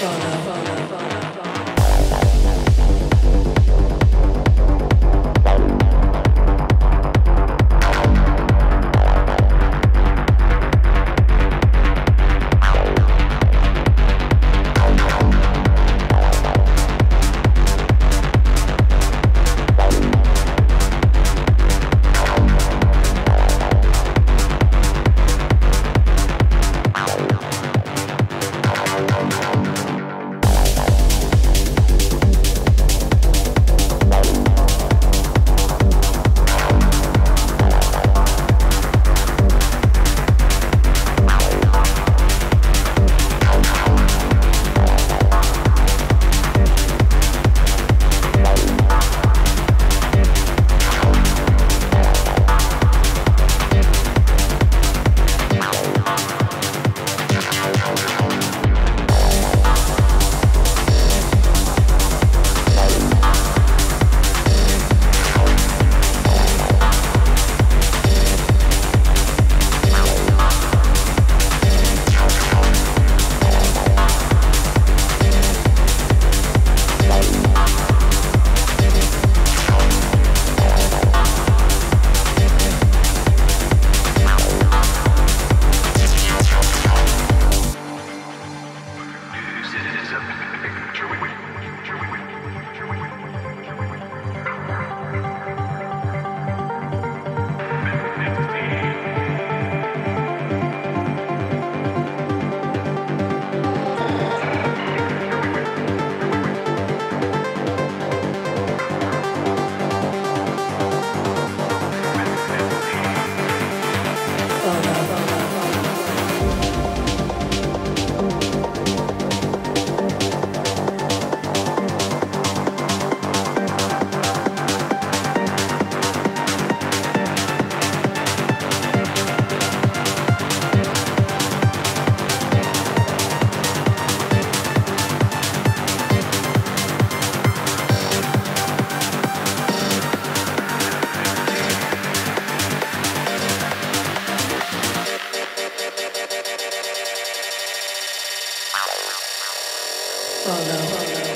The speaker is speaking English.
follow. Show.